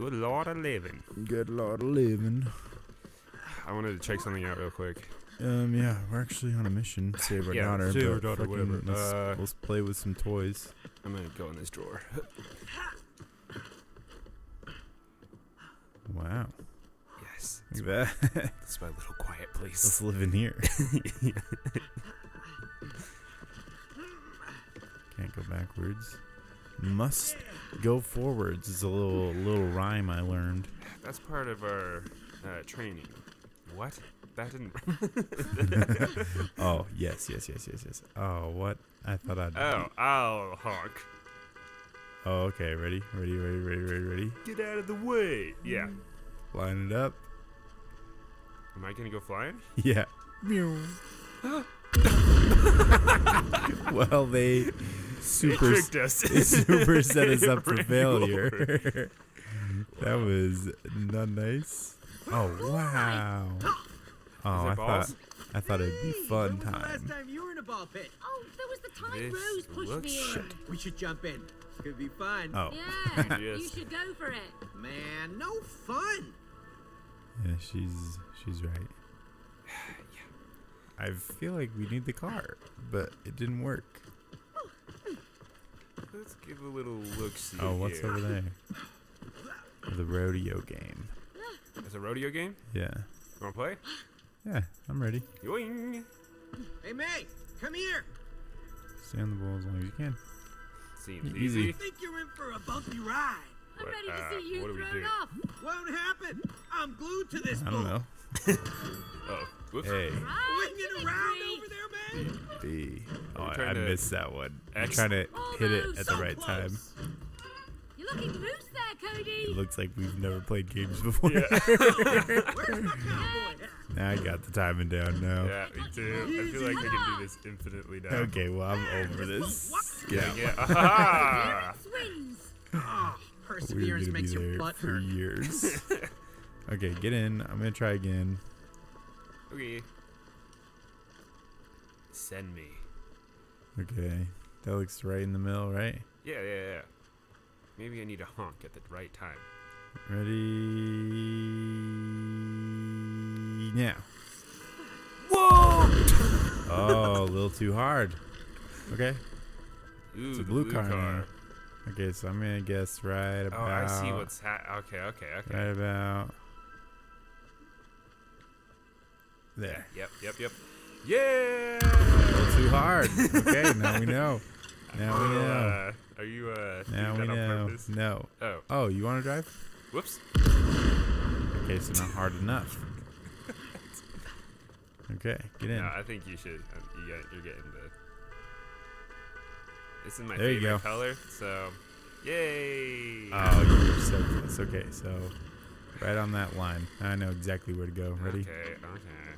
Good lord of living. Good lord of living. I wanted to check something out real quick. Um, yeah, we're actually on a mission. to Save our Yeah, daughter. save our daughter, whatever. Let's, Uh, let's play with some toys. I'm gonna go in this drawer. Wow. yes. Look at that. That's my little quiet place. let's live in here. Can't go backwards. Must go forwards is a little little rhyme I learned. That's part of our uh, training. What? That didn't. Oh yes, yes, yes, yes, yes. Oh what? I thought I'd. oh, I'll honk. Oh okay. Ready, ready, ready, ready, ready, ready. Get out of the way. Yeah. Line it up. Am I gonna go flying? Yeah. well, they super They tricked us. they super set us up for failure. that was not nice. Oh wow. Oh, I balls? thought I thought it'd be fun when was the last time. time you were in a ball pit? Oh, there was the time This Rose pushed looks me in. shit. We should jump in. Could be fun. Oh, Yeah, you should go for it. Man, no fun. yeah, she's she's right. I feel like we need the car, but it didn't work. Let's give a little look see. Oh, what's here. over there? The rodeo game. It's a rodeo game? Yeah. You wanna play? Yeah, I'm ready. Yoing! Hey, May, come here. Stay on the ball as long as you can. Seems Easy. easy. Think you're in for a bumpy ride. I'm What, ready to uh, see you what do we thrown off. Won't happen. I'm glued to this I don't bull. know. Oh, whoops. Hey, Right Swinging to around over there, man. B. Oh, I, I missed that one. I'm trying to hit it at the So right time. You're looking loose there, It Cody. looks like we've never played games before. Yeah. Where's my cowboy hat? now I got the timing down now. yeah, me too. I feel like I can do this infinitely now. Okay, well I'm over this. Get out. Yeah. Aha! Oh, perseverance gonna makes your there butt for hurt. years. okay, get in. I'm gonna try again. okay. Send me. Okay, that looks right in the middle, right? Yeah, yeah, yeah. Maybe I need a honk at the right time. Ready now. Whoa! Oh, a little too hard. Okay, Ooh, it's a the blue, car, now. Okay, so I'm gonna guess right about. Oh. I see what's ha- okay, okay, okay. right about there. Yep, yep, yep. Yeah! Too hard. Okay, now we know. Now we know. uh, are you uh Now we know. No. Oh, Oh, you want to drive? whoops. Okay, so not hard enough. Okay, get in. No, I think you should. uh, You you're getting the. This is my There you favorite go. color, so yay! Oh, you're so close. Okay, so right on that line. I know exactly where to go. Ready? Okay, okay.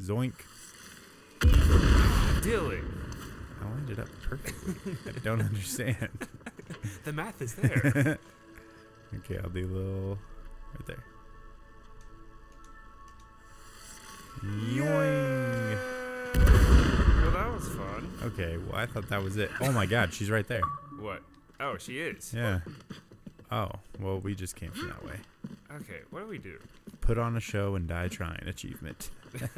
Zoink. Dilly. I lined it up perfectly. I don't understand. the math is there. Okay, I'll do a little right there. Yoing. well, that was fun. Okay, well I thought that was it. Oh my god, she's right there. What? Oh, she is. Yeah. Oh, well we just came from that way. Okay, what do we do? Put on a show and die trying achievement.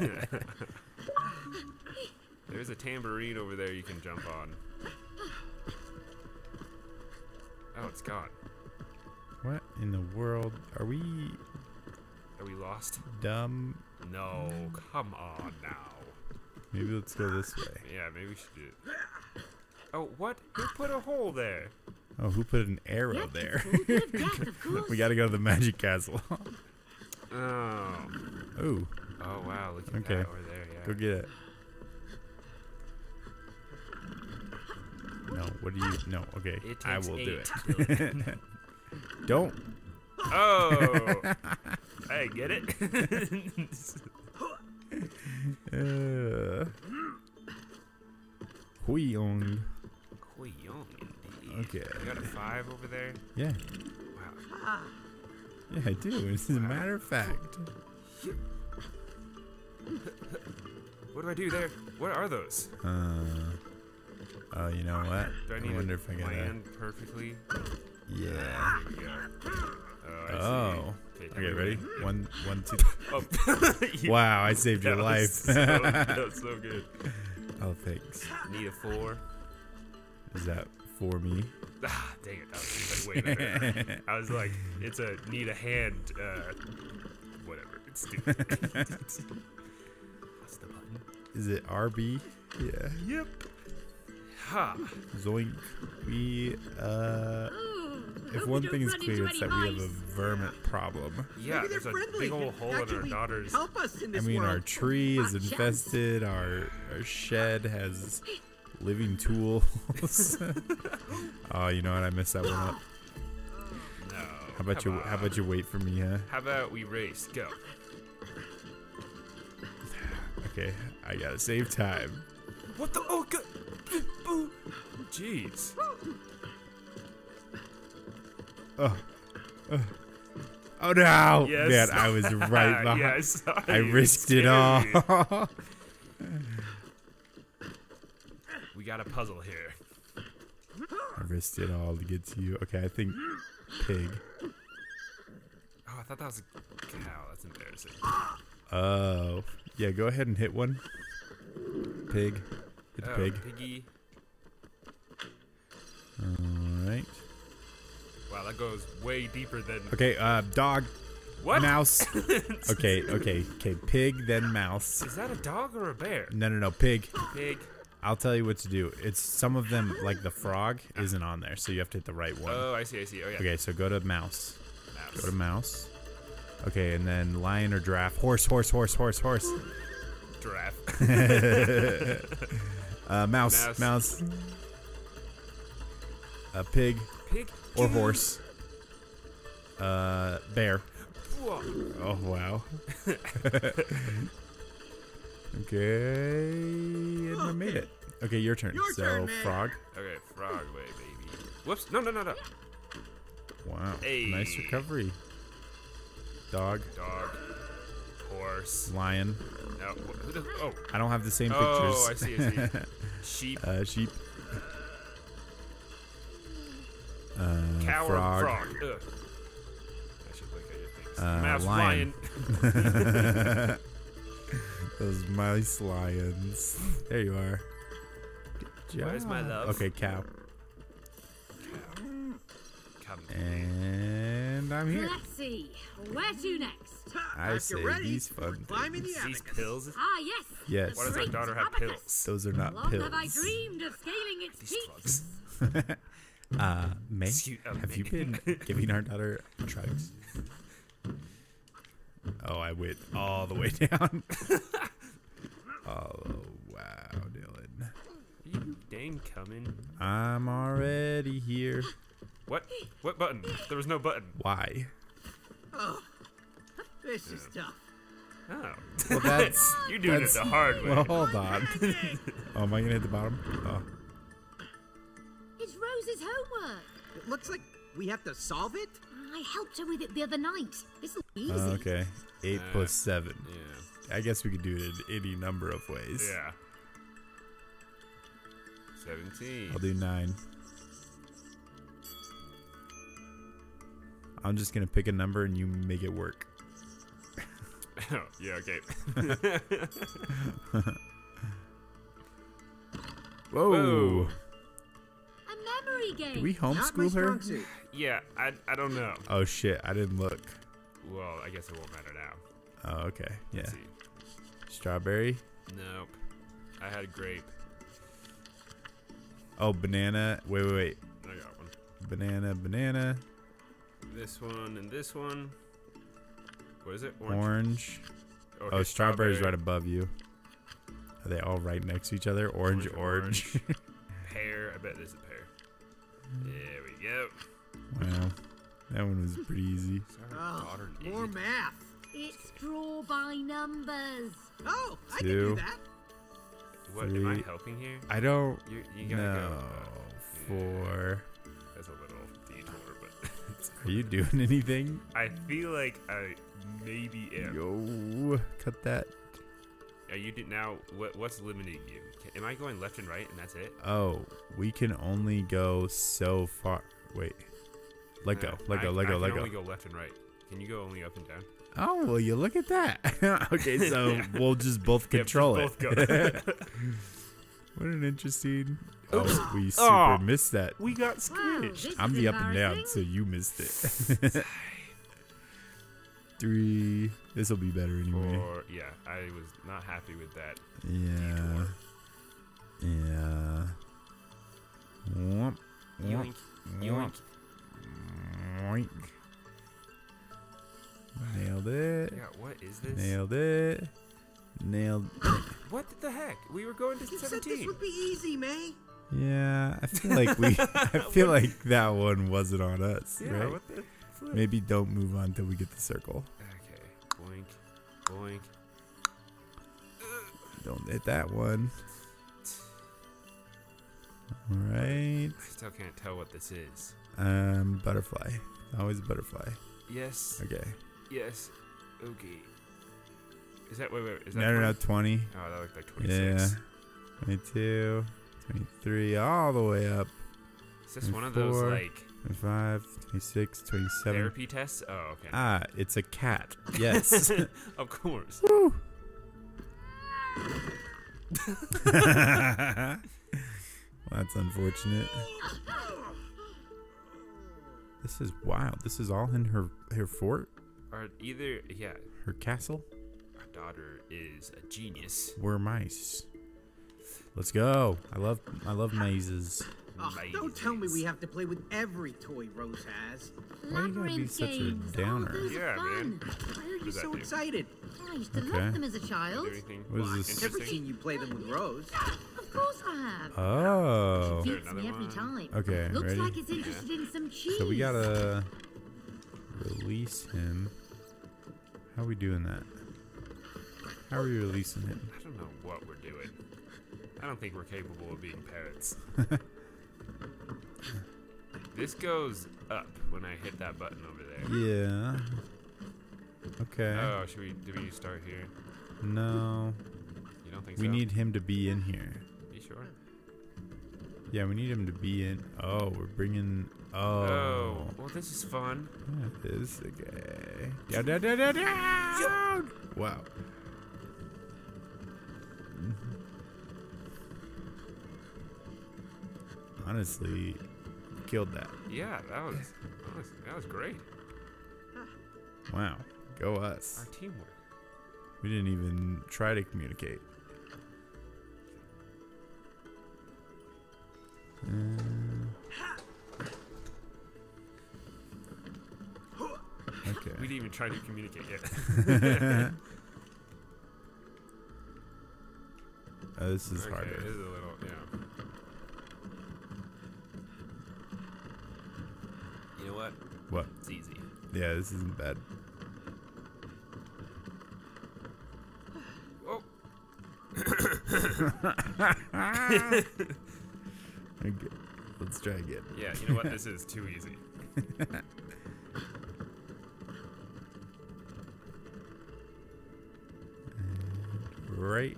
There's a tambourine over there you can jump on. Oh, it's gone. What in the world? Are we Are we lost? dumb? No, come on now. Maybe let's go this way. Yeah, maybe we should do it. Oh, what? Who put a hole there? Oh, who put an arrow Yep, there? it's a bit of death, of course. we gotta go to the magic castle. Oh. Ooh, Oh, wow, look at Okay. that over there, yeah. go get it. No, what do you? No, okay, I will do it. Don't. Oh! I get it. Uh, Huiong. Young indeed. Okay. You got a five over there? Yeah, Wow. Yeah, I do. As a matter of fact. What do I do there? What are those? Uh, Oh, you know what? Do I need wonder to if I gotta. land perfectly? Yeah. There we go. Oh, I see. Oh. Okay, Okay, ready? One, one, two. Oh. Wow, I saved your life. so, that was so good. oh, thanks. Need a four. Is that for me? Ah, dang it. That was like way better. I was like, it's a need a hand. Uh, whatever. It's stupid. What's the button? Is it RB? Yeah. Yep. Ha. Zoink. We, uh, Ooh, if one thing is clear, into it's any that we have a vermin problem. Yeah, there's a friendly. big old hole in our Actually, daughter's. Help us in this I this mean, our tree is infested. Our, our shed has living tools. oh, you know what? I messed that one up. No. How about you? come How about you wait for me, huh? How about we race? Go. Okay, I gotta save time. What the? Oh, God. Jeez. Oh, oh, oh no! Yes. Man, I was right behind. yeah, I I risked it all. We got a puzzle here. I risked it all to get to you. Okay, I think pig. Oh, I thought that was a cow. That's embarrassing. Oh, yeah. Go ahead and hit one. Pig. Hit the oh, pig. Piggy. All right. Wow, that goes way deeper than. Okay. Uh, dog. What? Mouse. Okay. Okay. Okay. Pig, then mouse. Is that a dog or a bear? No, no, no. Pig. Pig. I'll tell you what to do. It's some of them, like the frog, isn't on there, so you have to hit the right one. Oh, I see. I see. Oh yeah. Okay, so go to mouse. Mouse. Go to mouse. Okay, and then lion or giraffe. Horse, horse, horse, horse, horse. Giraffe. Uh, mouse, Mouse. mouse. A pig Pig. or horse. Uh, bear. Whoa. Oh wow. okay, and I made it. Okay, your turn. Your so turn, man. frog. Okay, frog way, baby. Whoops. No, no, no, no. Wow. Hey. Nice recovery. Dog, Dog. Horse. lion. No. wh- Who the? Oh. I don't have the same Oh, I pictures. see. I see. Sheep. uh, sheep. Uh, Cow frog. or frog. Ugh. I should look at your things. Uh, Mouse. lion. Lion. Those mice lions. There you are. Where's my love? Okay, cow. Come. And I'm here. Let's see. Where to next? I If say ready, these we're fun climbing things. the These pills. Ah, yes. Yes. Why does our daughter have pills? Those are not Long pills. have I dreamed of scaling its These peaks. drugs. Uh, May, Excuse- uh, have you been giving our daughter drugs? Oh, I went all the way down. oh, wow, Dylan. Are you dang coming. I'm already here. What? What button? There was no button. Why? Oh, this is tough. Oh. Well, that's. You're doing that's- it the hard way. Well, hold on. Oh, am I gonna hit the bottom? Oh, It's Rose's homework. It looks like we have to solve it. I helped her with it the other night. This will be easy. oh, okay. Eight Uh, plus seven. Yeah. I guess we could do it in any number of ways. Yeah. 17. I'll do nine. I'm just gonna pick a number and you make it work. oh, yeah, okay. Whoa! Whoa. A memory game. Did we homeschool her? Yeah, I, I don't know. Oh shit! I didn't look. Well, I guess it won't matter now. Oh okay. Yeah. Strawberry. Nope. I had a grape. Oh banana. Wait wait wait. I got one. Banana banana. This one and this one. What is it? Orange. Okay, Oh strawberry's strawberry. right above you. Are they all right next to each other? Orange Orange, orange. Pear. I bet there's a pear. There we go. Wow. That one was pretty easy. Oh, more math. It's draw by numbers. Oh, I can do that. What, am I helping here? I don't You, you gotta know. go. uh, Four. That's a little detour, but Are you doing anything? I feel like I maybe am. Yo, cut that. are you do, now? What what's limiting you? Can, am I going left and right and that's it? Oh, we can only go so far. Wait. Let go. Let go. I- Let go. can Let go. only go left and right. Can you go only up and down? Oh, well, you look at that. okay, so Yeah. we'll just both Yeah, control both it. go. what an interesting. Oh, we ah. super Aw. missed that. we got Wow, I'm the up and down, embarrassing. so you missed it. Three. This will be better anyway. Or yeah, I was not happy with that. Yeah. Yeah. Womp, womp, Yoink, yoink. Oink. Nailed it. Yeah, what is this? Nailed it. Nailed. it. What the heck? We were going to You said this would be easy, May. Yeah, I feel like we. I feel like that one wasn't on us, Yeah, right? what the? Maybe don't move on till we get the circle. Okay, boink, boink. Don't hit that one. All right. I still can't tell what this is. Um, butterfly. Always a butterfly. Yes, Okay. yes, okay. Is that wait wait? Is that No, no, no. 20? 20. Oh, that looked like Yeah. 26. 22. 23. All the way up. Is this one of those like 25. 26. 27. therapy tests? Oh, okay. Ah, it's a cat. Yes. of course. Woo. well, that's unfortunate. This is wild. This is all in her her fort, Or either yeah, her castle. our daughter is a genius. We're mice. Let's go. I love I love mazes. Oh, don't tell me we have to play with every toy Rose has. Why you gotta be Labyrinth such a games. downer? Oh, those Yeah, are fun. Why are you so do? excited? I used to Okay. love them as a child. Do What is this? I've never seen you play them with Rose. Of course I have. Oh. There Beats another me every one? time. Okay, Looks ready? like it's interested in some cheese. So we gotta release him. How are we doing that? How are we releasing him? I don't know what we're doing. I don't think we're capable of being parrots. this goes up when I hit that button over there. Yeah. Okay. Oh, should we? Do we start here? No. You don't think We so? need him to be in here. Yeah, we need him to be in. Oh, we're bringing. Oh. Oh, well, this is fun. Yeah, it is okay. Down, down, down, down, down! Wow. Mm-hmm. Honestly, killed that. Yeah, that was that was, that was great. Wow. Go us. Our teamwork. We didn't even try to communicate. Okay. We didn't even try to communicate yet. Oh, this is okay, harder. This is a little, yeah. You know what? What? It's easy. Yeah, this isn't bad. Oh, Okay. Let's try again. yeah. You know what? This is too easy. Right.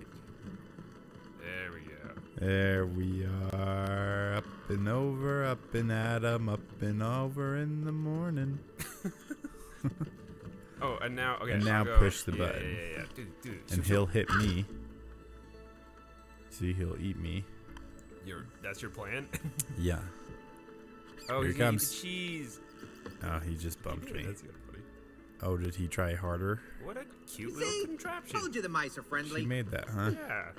There we go. There we are. Up and over, up and at 'em, up and over in the morning. Oh, and now okay. And now push the yeah, button. Yeah, yeah, yeah. Do, do, And shoot, he'll hit me. See, he'll eat me. Your, that's your plan. Yeah. Oh, Here he's he comes. the cheese. Oh, he just bumped me. That's good, buddy. Oh, did he try harder? What a cute little See? contraption. Told you the mice are friendly. She made that, huh? Yeah.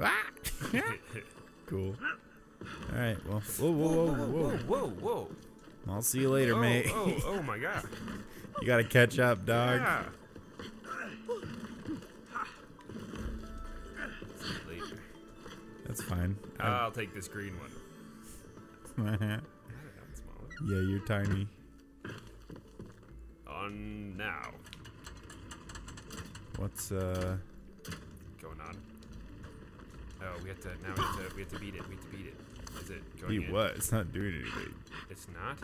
Ah! cool. All right. Well. Whoa, whoa, whoa, whoa. whoa, whoa. I'll see you later, oh, mate. oh, oh my god. you gotta catch up, dog. Yeah. Later. That's fine. I'll take this green one. I- That's small. yeah, you're tiny. On now. What's uh? Going on. Oh, we have to now. We have to. We have to beat it. We have to beat it. Is it going He in? what? It's not doing anything. It's not.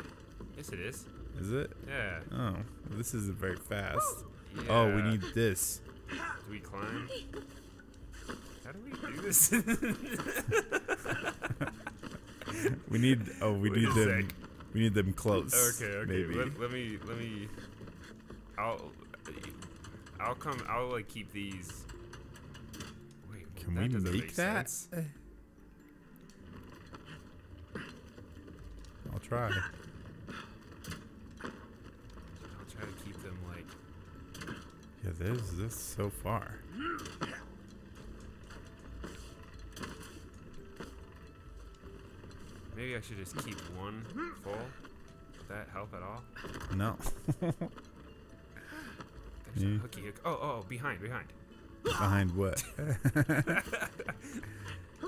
Yes, it is. Is it? Yeah. Oh, well, this isn't very fast. Oh, we need this. Do we climb? How do we do this? We need. Oh, we Wait need them. sec. We need them close. okay, okay. Maybe. Let, let me, let me. I'll, I'll come. I'll like keep these. Wait, Can that we make, make that? sense. Uh. I'll try. I'll try to keep them like. Yeah, there's this so far. Maybe I should just keep one full. Would that help at all? No. There's a hooky hook. Oh, oh, behind, behind. Behind what?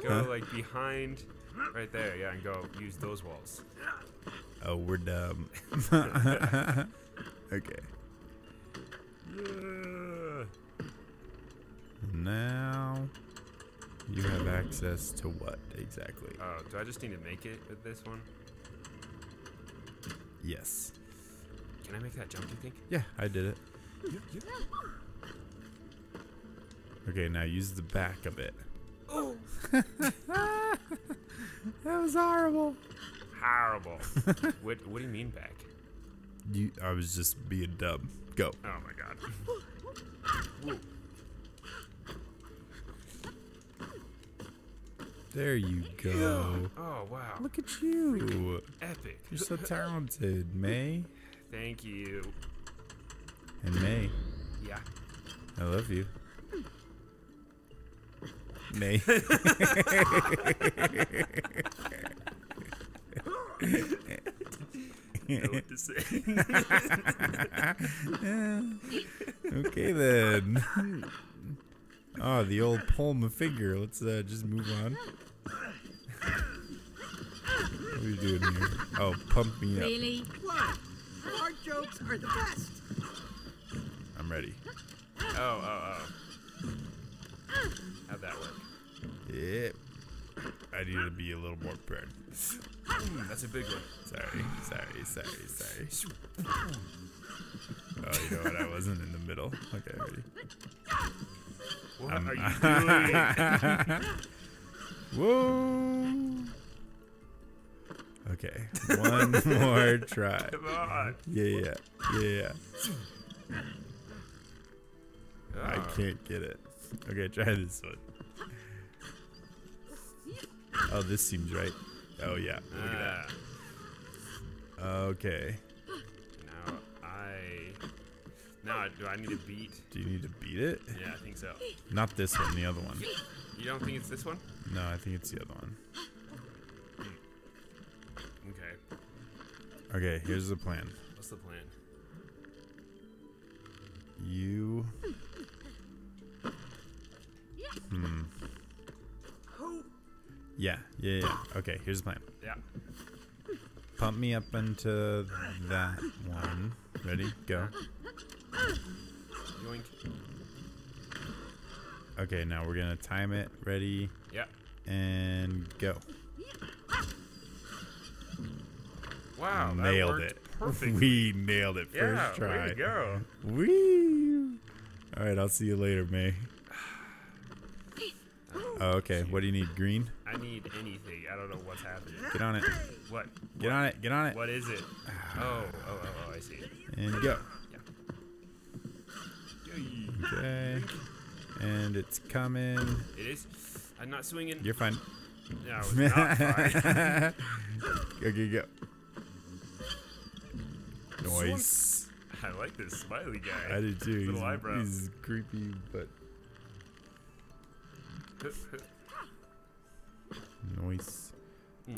Go Huh? like behind, right there. Yeah, and go use those walls. oh, we're dumb. okay. Yeah. Now you have access to what exactly? Oh, do I just need to make it with this one? Yes. Can I make that jump? Do you think? Yeah, I did it. Okay, now use the back of it. Oh, That was horrible. horrible. what What do you mean back? You, I was just being dumb. Go. Oh my god. Whoa. There you go. Oh wow. Look at you. Epic. You're so talented, May. Thank you. And May, Yeah. I love you. May. know what to say. okay then. Oh, the old pull my finger. Let's uh, just move on. What are you doing here? Oh, pump me up. Really? What? Fart jokes are the best. Ready. oh, oh, oh. How'd that work? Yep. I need to be a little more prepared. Mm, that's a big one. Sorry, sorry, sorry, sorry. Oh, you know what? I wasn't in the middle. Okay, ready. What Um, are you doing? Whoa. Okay, one more try. Come on. Yeah, yeah, yeah, yeah. I Oh. can't get it. Okay, try this one. Oh, this seems right. Oh yeah, look at Ah, that. Okay. now I. Now do I need to beat? Do you need to beat it? Yeah, I think so. Not this one, the other one. You don't think it's this one? No, I think it's the other one. Okay. Okay, here's the plan. What's the plan? You. Hmm. Yeah, yeah, yeah. Okay, here's the plan. Yeah. Pump me up into that one. Ready? Go. Yoink. Okay, now we're gonna time it. Ready? Yeah. And go. Wow. nailed it. Perfect. we nailed it first yeah. try. Way to go. Wee. All right, I'll see you later, May. Oh, okay, what do you need? Green? I need anything. I don't know what's happening. Get on it. What? Get on it. Get on it. What is it? Oh, oh, oh, oh, I see. And go. Yay. Okay. And it's coming. It is. I'm not swinging. You're fine. No, it's not fine. okay, go. Noise. I like this smiley guy. I do too. Little He's, eyebrow. he's creepy, but noise.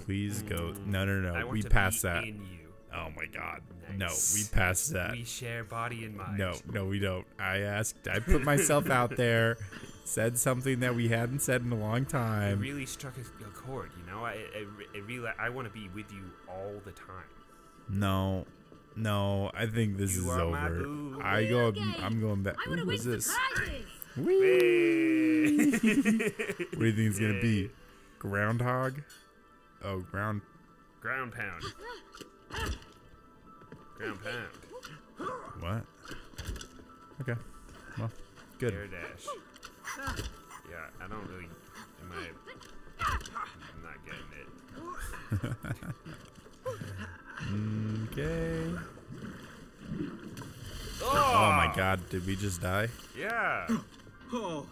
Please go. Mm-hmm. No, no, I no. want We passed that. Oh my god. Nice. No, we passed that. We share body and mind. No, no, we don't. I asked. I put myself out there, said something that we hadn't said in a long It time. really struck a, a chord, you know. I, I, I really, I want to be with you all the time. No, no. I think this You is over. I go. Okay. I'm going back. I want to Ooh, what's this? What do you think it's gonna be? Groundhog? Oh, ground. Ground pound. Ground pound. What? Okay. Well, good. Air dash. Yeah, I don't really. Am I? I'm not getting it. Hmm. Okay. Oh, Oh my god, did we just die? Yeah. Oh,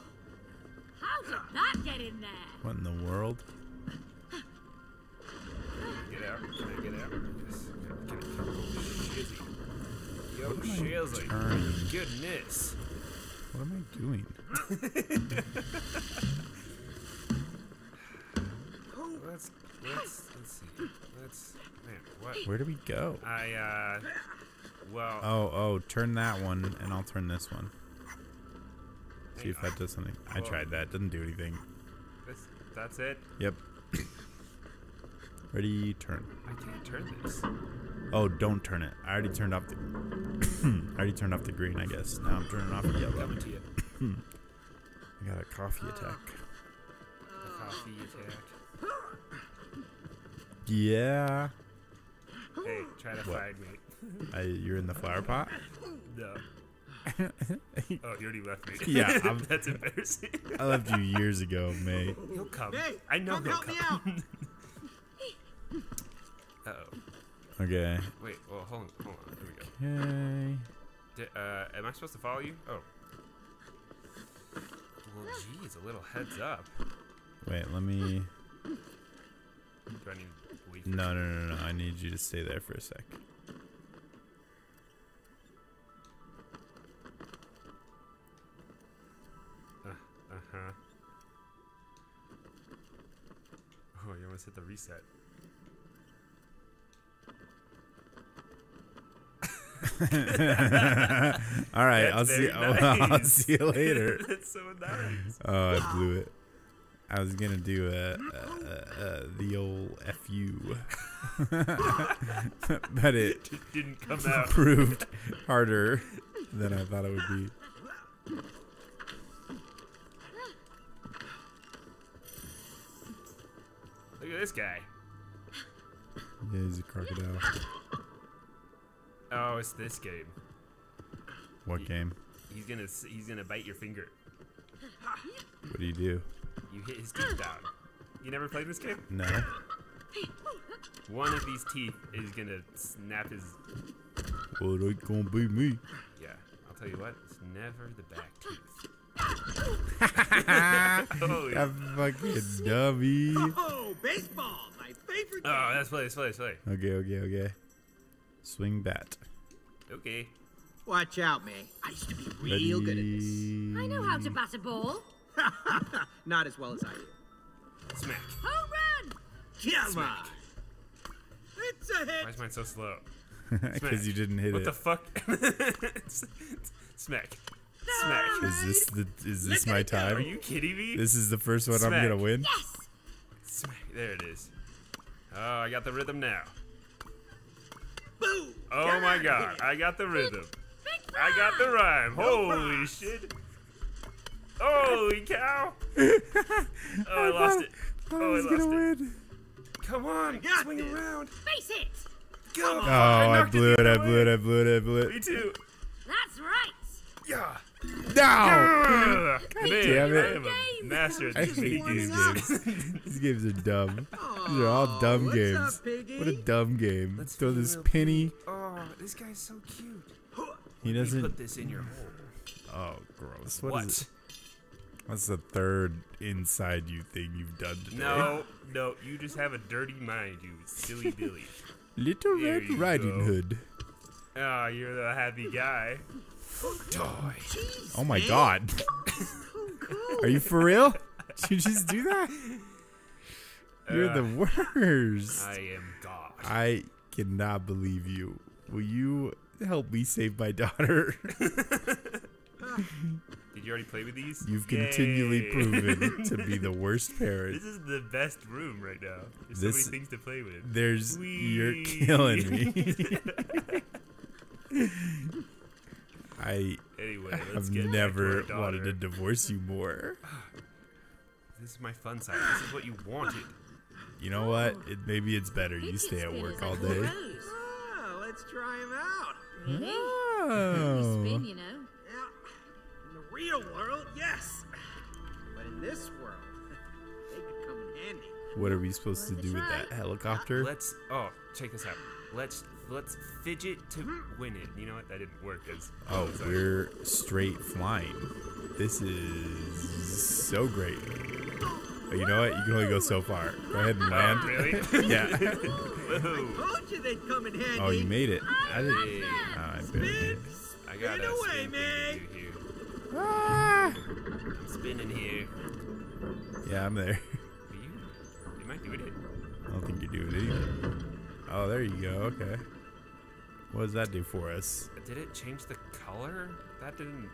How did that get in there? What in the world? Get out. Can I get out? Yes. Can I come? Shizzy. Yo, Shizzy. turning? Goodness. What am I doing? Let's let's let's see. Let's man. What? Where do we go? I uh. Well. Oh, oh, turn that one, and I'll turn this one. See if that does something. I tried that. Doesn't do anything. This, that's it. Yep. Ready, turn. I can't turn this. Oh, don't turn it. I already turned off the. I already turned off the green, I guess. Now I'm turning off the yellow. Coming to you. I got a coffee attack. A coffee attack. Yeah. Hey, try to What? find me. I, you're in the flower pot. No. Oh, you already left me. Yeah, I'm- that's embarrassing. I left you years ago, mate. He'll come. Hey, I know come he'll help me come. Uh oh. Okay. Wait. Well, hold on. Hold on. Here we go. Okay. Di- uh, am I supposed to follow you? Oh. Well, geez, a little heads up. Wait, let me. Do I need to leave? No, no, no, no. I need you to stay there for a sec. Uh huh. Oh, you almost hit the reset. All right, That's I'll see. very I'll nice. see you later. That's so nice. Oh, I blew it. I was gonna do a, a, a, the old fu, but it didn't come out. proved harder than I thought it would be. Look at this guy. Yeah, he's a crocodile. Oh, it's this game. What game? He's gonna he's gonna bite your finger. What do you do? You hit his teeth down. You never played this game? No. One of these teeth is gonna snap his. Well, it ain't gonna be me. Yeah, I'll tell you what. It's never the back tooth. Holy. That fucking dummy. oh, baseball, my favorite. Oh, game. let's play. Let's play. Let's play. Okay, okay, okay. Swing bat. Okay. Watch out, May. I used to be real good at this. I know how to bat a ball. Not as well as I do. Smack. Home run! Come on. It's a hit. Why is mine so slow? Because you didn't hit What it. What the fuck? Smack. Smack. Is this the? Is this Look my at it go. Are you kidding me? This is the first one I'm gonna win. Yes! Smack. There it is. Oh, I got the rhythm now. Boom. Oh Get my god. I got the rhythm. Big I got the rhyme. No Holy props. shit. Holy cow. Oh, I lost it. I Oh, I was lost gonna it. win. Come on, swing this. around. Face it! Go. Oh, oh, I knocked blew it. the I blew it. I blew it. I blew it. Me too. That's right! Yeah. No! Ugh, damn Man, it. I am a Game. master at I these hate games. these games. These games are dumb. These are all dumb games. up. What a dumb game. Let's Throw this real penny. Oh, this guy's so cute. He doesn't. put this in your hole. Oh, gross. What? what is it? What's the third inside you thing you've done today? No, no, you just have a dirty mind, you silly Billy. Little There Red Riding go. Hood. Oh, you're the happy guy. Die. Oh my god. Are you for real? Did you just do that? You're Uh, the worst. I am God. I cannot believe you. Will you help me save my daughter? Did you already play with these? You've continually proven to be the worst parent. This is the best room right now. There's This- so many things to play with. There's you're killing me. I Anyway, let's have get never to wanted to divorce you more. This is my fun side. This is what you wanted. You know what? It, maybe it's better you Fidget stay at work all day. Oh, let's try him out. Really? You Oh. spin, you know. Yeah. In the real world, yes. But in this world, they could come in handy. What are we supposed to do with that helicopter? Let's. Oh, check this out. Let's let's fidget to win it. You know what? That didn't work as. Oh, as we're straight flying. This is so great. But you know what? You can only go so far. Go ahead and oh, land. Oh, really? yeah. Whoa. Told you they'd come in handy. Oh, you made it. I didn't. Oh, ah, I barely made it. I got Spin a away, man. To do here. Ah! I'm spinning here. Yeah, I'm there. Are you? Am I doing it? I don't think you're doing it either. Oh, there you go. Okay. What does that do for us? Did it change the color? That didn't.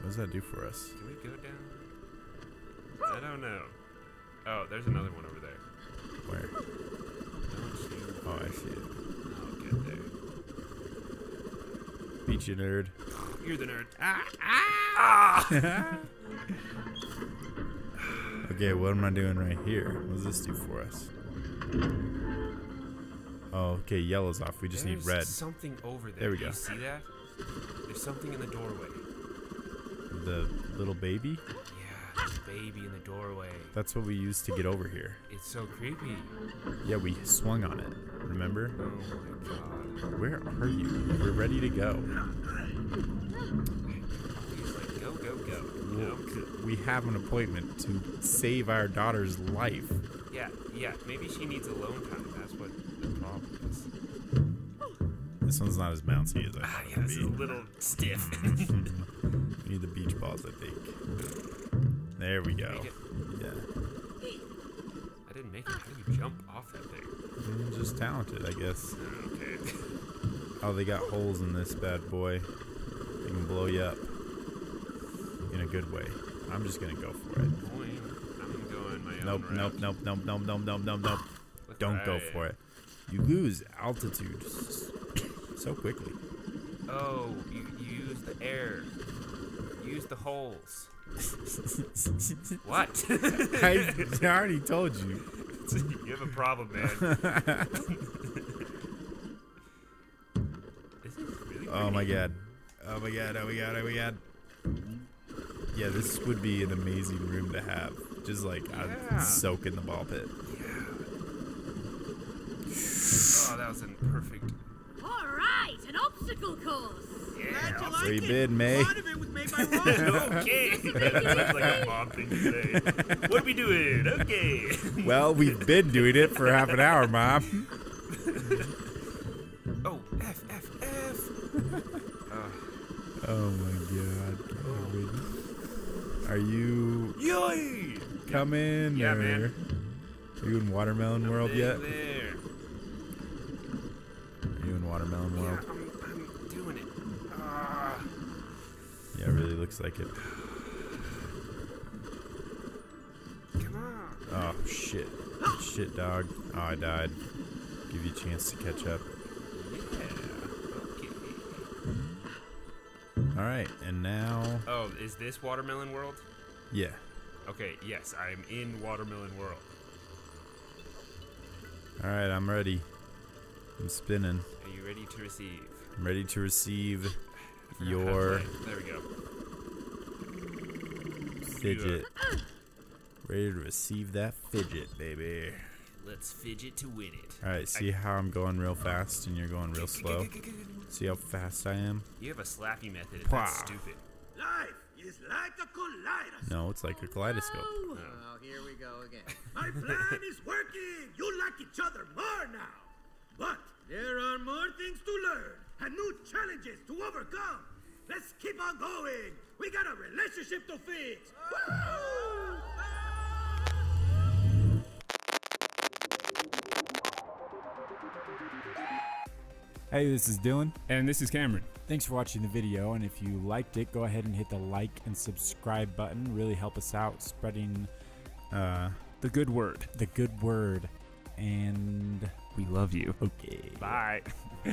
What does that do for us? Can we go down? I don't know. Oh, there's another one over there. Where? Oh, I see it. I'll get there. Beat you, nerd. You're the nerd. Ah! Ah! Okay, what am I doing right here? What does this do for us? Oh, okay, yellow's off. We just need There's red. something over there. There we Do go. You see that? There's something in the doorway. The little baby? Yeah, there's a baby in the doorway. That's what we used to get over here. It's so creepy. Yeah, we swung on it. Remember? Oh my god. Where are you? We're ready to go. Like, go, go, go. We have an appointment to save our daughter's life. Yeah, yeah. Maybe she needs alone time. That's what the problem is. This one's not as bouncy as I thought. Ah, yeah, it it's a little stiff. We need the beach balls, I think. There we go. Yeah. I didn't make it. How do you jump off that thing? Mm, Just talented, I guess. Okay. Oh, they got holes in this bad boy. They can blow you up in a good way. I'm just gonna go for it. I'm going my Nope, own nope, nope, nope, nope, nope, nope, nope, nope. Don't go for it. You lose altitude so quickly. Oh, you, you use the air. Use the holes. What? I already told you. you have a problem, man. this is really Oh my god. Oh my god, oh my god, oh my god. Yeah, this would be an amazing room to have. Just like Yeah. I'd soak in the ball pit. Yeah. Oh, that was a perfect. All right, an obstacle course. Yeah. Glad you like Free it. bid, May. A lot of it was made by okay. that like a mom thing to say. What are we doing? Okay. Well, we've been doing it for half an hour, Mom. Oh, F, F, F. Oh my god. Calvin. Are you Yay! coming? Yeah, or man. Are you in Watermelon World yet? There. Are you in Watermelon Yeah, World? I'm, I'm doing it. Ah. Yeah, it really looks like it. Come on. Oh shit. Shit dog. Oh I died. Give you a chance to catch up. Yeah. Okay. Alright, and now Oh, is this Watermelon World? yeah. Okay, yes, I am in Watermelon World. Alright, I'm ready. I'm spinning. Are you ready to receive? I'm ready to receive I forgot how to your. There we go. Fidget. Ready to receive that fidget, baby. Let's fidget to win it. Alright, see how I'm going real fast and you're going real slow? See how fast I am? You have a slappy method. and That's stupid. Life is like a kaleidoscope. No, it's like a kaleidoscope. Oh. Oh. oh, here we go again. My plan is working. You like each other more now. But there are more things to learn and new challenges to overcome. Let's keep on going. We got a relationship to fix. Hey, this is Dylan. And this is Cameron. Thanks for watching the video, and if you liked it, go ahead and hit the like and subscribe button. Really help us out spreading Uh, The good word. the good word. And We love you. okay. Bye.